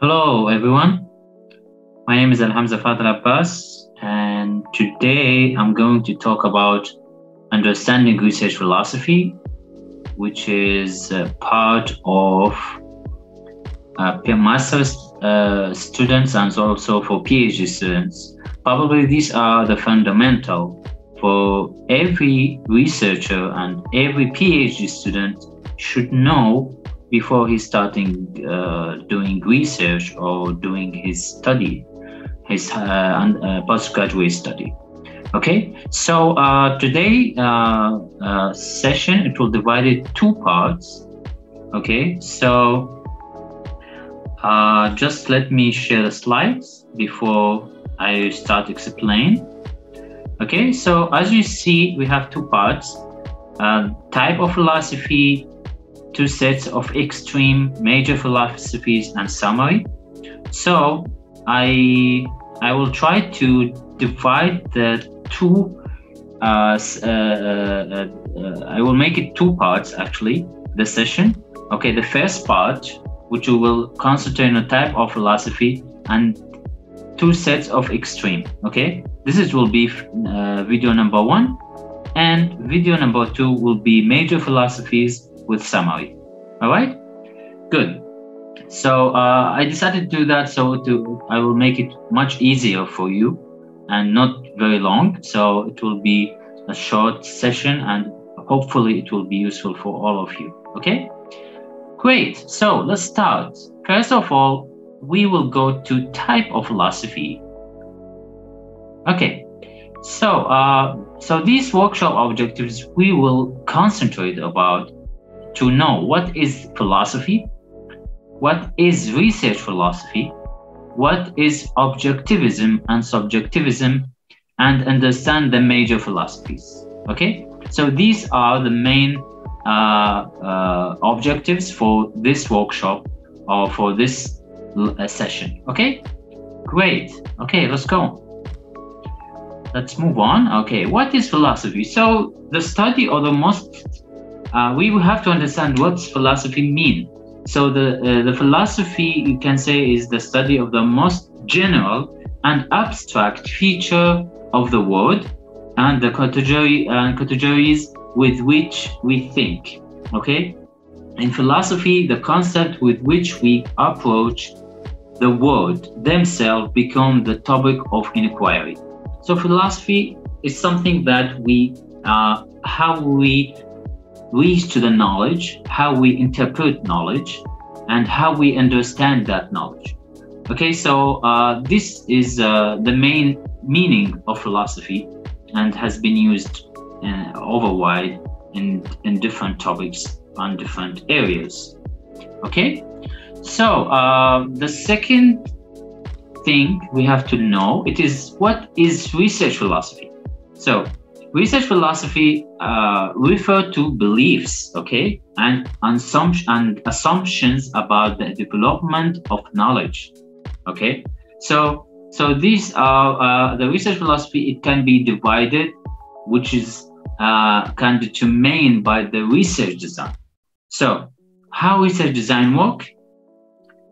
Hello, everyone. My name is Alhamzah Fadl Abbas, and today I'm going to talk about understanding research philosophy, which is part of uh, master's uh, students and also for PhD students. Probably these are the fundamental for every researcher and every PhD student should know before he's starting uh, doing research or doing his study, his uh, uh, postgraduate study. Okay, so uh, today uh, session it will divide it two parts. Okay, so just let me share the slides before I start explain. Okay, so as you see, we have two parts: type of philosophy two sets of extreme major philosophies and summary. So I I will try to divide the two. Uh, uh, uh, uh, I will make it two parts actually. The session. Okay, the first part, which we will concentrate on a type of philosophy and two sets of extreme. Okay, this is will be uh, video number one, and video number two will be major philosophies with summary. All right, good. So uh, I decided to do that so to I will make it much easier for you and not very long. So it will be a short session and hopefully it will be useful for all of you. Okay, great. So let's start. First of all, we will go to type of philosophy. Okay, so uh, so these workshop objectives we will concentrate about to know what is philosophy, what is research philosophy, what is objectivism and subjectivism, and understand the major philosophies. Okay, so these are the main uh, uh, objectives for this workshop or for this uh, session. Okay, great. Okay, let's go. Let's move on. Okay, what is philosophy? So the study or the most uh, we have to understand what's philosophy mean. So the uh, the philosophy you can say is the study of the most general and abstract feature of the world and the category and categories with which we think. Okay, in philosophy, the concept with which we approach the world themselves become the topic of inquiry. So philosophy is something that we uh, how we leads to the knowledge, how we interpret knowledge, and how we understand that knowledge. Okay, so uh, this is uh, the main meaning of philosophy and has been used uh, overwide in, in different topics on different areas. Okay, so uh, the second thing we have to know it is what is research philosophy. So research philosophy uh, refer to beliefs okay? And, and assumptions about the development of knowledge okay? So so these are uh, the research philosophy it can be divided which is uh, can determined by the research design. So how research design work?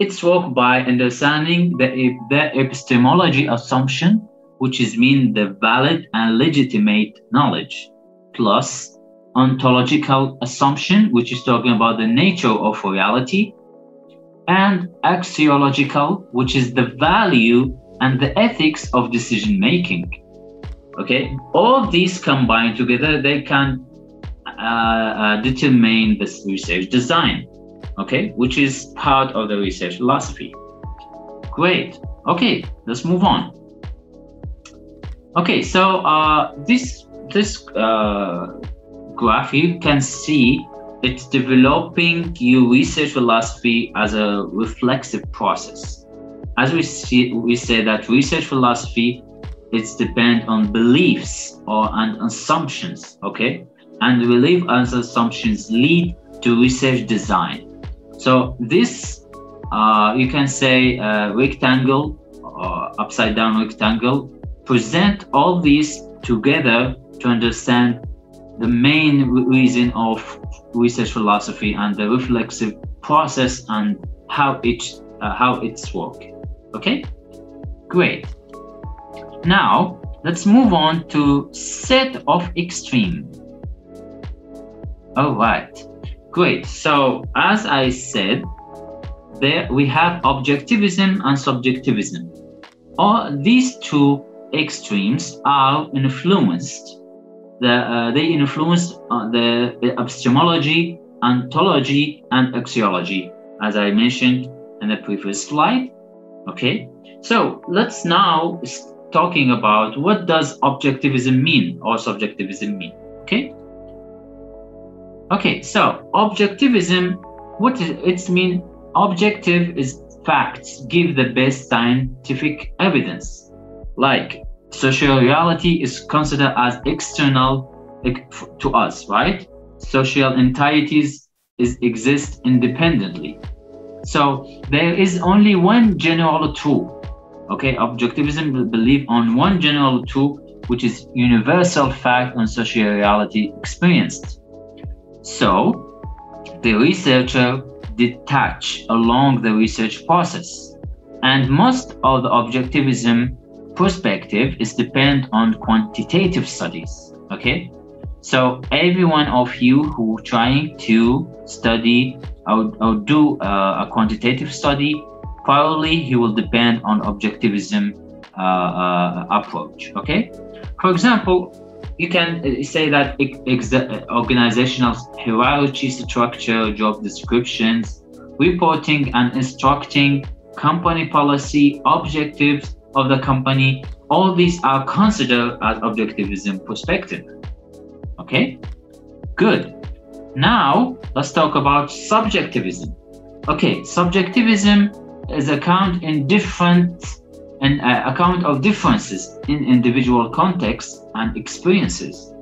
It's work by understanding the, the epistemology assumption which is mean the valid and legitimate knowledge, plus ontological assumption, which is talking about the nature of reality, and axiological, which is the value and the ethics of decision making. Okay, all these combined together, they can uh, uh, determine this research design. Okay, which is part of the research philosophy. Great. Okay, let's move on. Okay, so uh, this this uh, graph you can see it's developing your research philosophy as a reflexive process. As we see, we say that research philosophy it's depend on beliefs or and assumptions. Okay, and belief and assumptions lead to research design. So this uh, you can say a rectangle or upside down rectangle present all these together to understand the main reason of research philosophy and the reflexive process and how it uh, how it's work Okay, great. Now let's move on to set of extreme. All right, great. So as I said, there we have objectivism and subjectivism. All these two extremes are influenced. The, uh, they influence uh, the, the epistemology, ontology, and axiology, as I mentioned in the previous slide. Okay, so let's now talking about what does objectivism mean or subjectivism mean. Okay. Okay, so objectivism, what is it's mean? Objective is facts give the best scientific evidence. Like social reality is considered as external to us, right? Social entities is exist independently. So there is only one general truth. Okay, objectivism will believe on one general truth, which is universal fact on social reality experienced. So the researcher detach along the research process. And most of the objectivism perspective is depend on quantitative studies. Okay, so every one of you who trying to study or, or do uh, a quantitative study, probably he will depend on objectivism uh, uh, approach. Okay, for example, you can uh, say that ex- organizational hierarchy structure, job descriptions, reporting and instructing, company policy, objectives of the company, all these are considered as objectivism perspective. Okay, good. Now let's talk about subjectivism. Okay, subjectivism is account in different an uh, account of differences in individual contexts and experiences.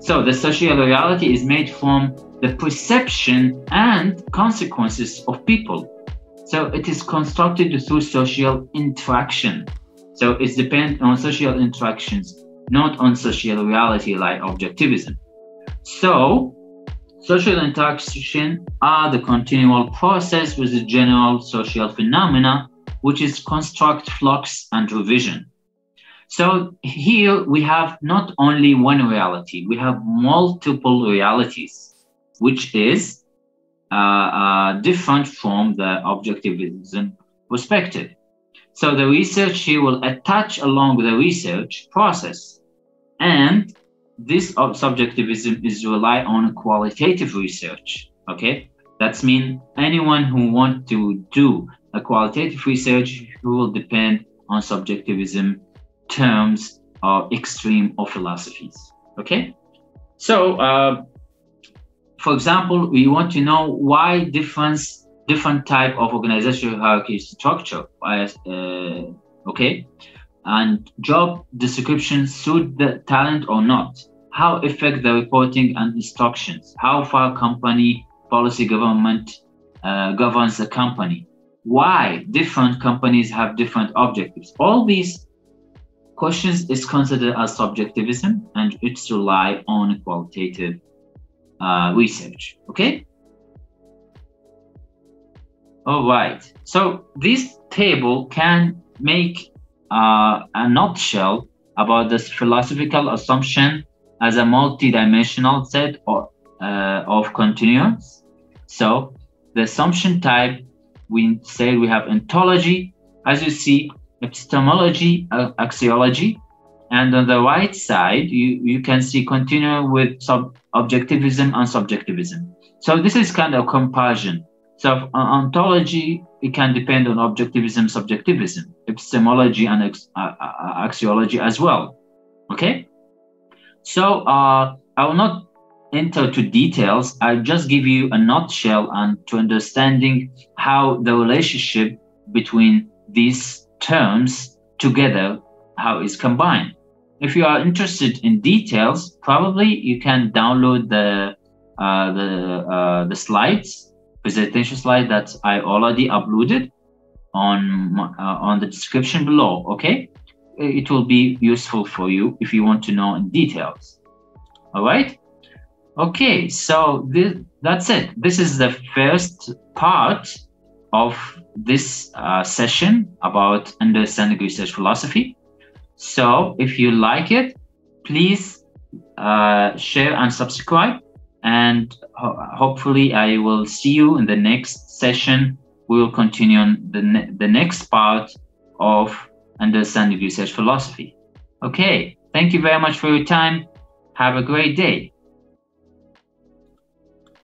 So the social reality is made from the perception and consequences of people. So it is constructed through social interaction. So it depends on social interactions, not on social reality like objectivism. So social interaction are the continual process with the general social phenomena which is construct, flux, and revision. So here we have not only one reality, we have multiple realities, which is uh, uh, different from the objectivism perspective. So the research here will attach along the research process. And this subjectivism is rely on qualitative research. Okay, that's mean anyone who want to do a qualitative research will depend on subjectivism terms or extreme of philosophies. Okay, so uh, for example, we want to know why difference different type of organizational hierarchy structure. Uh, okay, and job description suit the talent or not. How affect the reporting and instructions? How far company policy government uh, governs the company? why different companies have different objectives. All these questions is considered as subjectivism and it's rely on qualitative uh, research. Okay. All right. So this table can make uh, a nutshell about this philosophical assumption as a multi-dimensional set of, uh, of continuums. So the assumption type we say we have ontology, as you see, epistemology, uh, axiology, and on the right side, you, you can see continuum with sub objectivism and subjectivism. So this is kind of comparison. So uh, ontology, it can depend on objectivism, subjectivism, epistemology, and ex, uh, uh, axiology as well. Okay. So uh, I will not enter to details, I'll just give you a nutshell and to understanding how the relationship between these terms together, how it's combined. If you are interested in details, probably you can download the uh, the uh, the slides, presentation slide that I already uploaded on uh, on the description below. Okay, it will be useful for you if you want to know in details. All right. Okay, so this, that's it. This is the first part of this uh, session about understanding research philosophy. So if you like it, please uh, share and subscribe. And ho- hopefully, I will see you in the next session. We will continue on the, ne- the next part of understanding research philosophy. Okay, thank you very much for your time. Have a great day.